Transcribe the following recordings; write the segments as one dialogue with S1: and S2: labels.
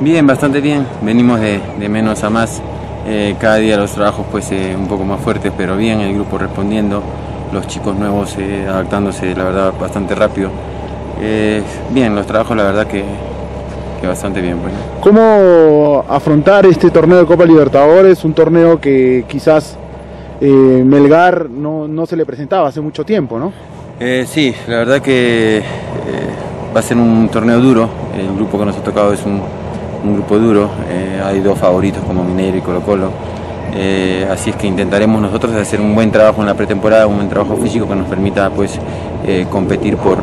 S1: Bien, bastante bien. Venimos de, de menos a más. Eh, cada día los trabajos pues eh, un poco más fuertes, pero bien, el grupo respondiendo, los chicos nuevos eh, adaptándose, la verdad, bastante rápido. Eh, bien, los trabajos la verdad que, que bastante bien. Pues.
S2: ¿Cómo afrontar este torneo de Copa Libertadores? Un torneo que quizás Melgar no, no se le presentaba hace mucho tiempo, ¿no?
S1: Eh, sí, la verdad que va a ser un torneo duro. El grupo que nos ha tocado es un, un grupo duro. Eh, hay dos favoritos como Mineiro y Colo Colo. Eh, así es que intentaremos nosotros hacer un buen trabajo en la pretemporada, un buen trabajo físico que nos permita pues eh, competir por,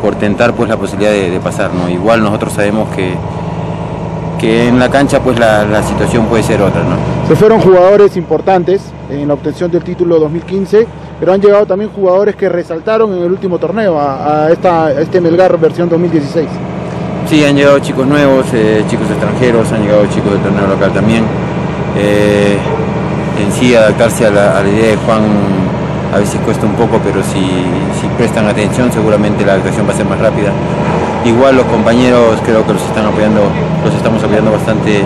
S1: por tentar pues la posibilidad de, de pasar. ¿no? Igual nosotros sabemos que, que en la cancha pues la, la situación puede ser otra. ¿no?
S2: Se fueron jugadores importantes en la obtención del título 2015, pero han llegado también jugadores que resaltaron en el último torneo, a, a esta, a este Melgar versión 2016.
S1: Sí, han llegado chicos nuevos, eh, chicos extranjeros, han llegado chicos del torneo local también. Eh, en sí adaptarse a la, a la, idea de Juan a veces cuesta un poco, pero si, si, prestan atención seguramente la adaptación va a ser más rápida. Igual los compañeros creo que los están apoyando, los estamos apoyando bastante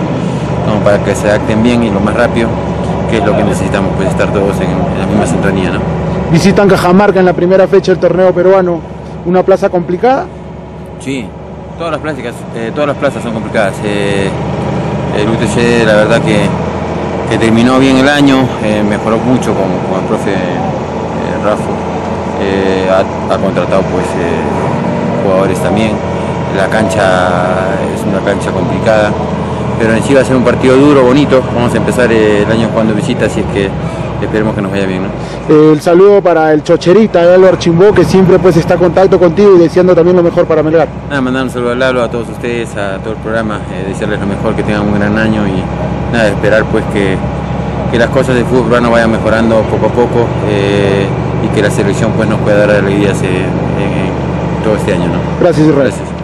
S1: como para que se adapten bien y lo más rápido, que es lo que necesitamos, pues estar todos en, en la misma sintonía. ¿no?
S2: Visitan Cajamarca en la primera fecha del torneo peruano, una plaza complicada.
S1: Sí, todas las eh, todas las plazas son complicadas. Eh, el UTC la verdad que, que, terminó bien el año, eh, mejoró mucho con, con el profe Rafa, ha, contratado pues jugadores también. La cancha es una cancha complicada, pero en sí va a ser un partido duro, bonito. Vamos a empezar el año jugando visita, así es que esperemos que nos vaya bien. ¿no?
S2: El saludo para el Chocherita, Álvaro Chimbó, que siempre pues está en contacto contigo y deseando también lo mejor para Melgar.
S1: Nada, mandar un saludo a Lalo, a todos ustedes, a todo el programa, eh, desearles lo mejor, que tengan un gran año y nada, esperar pues que, que las cosas del fútbol peruano vayan mejorando poco a poco eh, y que la selección pues nos pueda dar alegrías eh, todo este año. ¿no?
S2: Gracias, Israel.
S1: Gracias.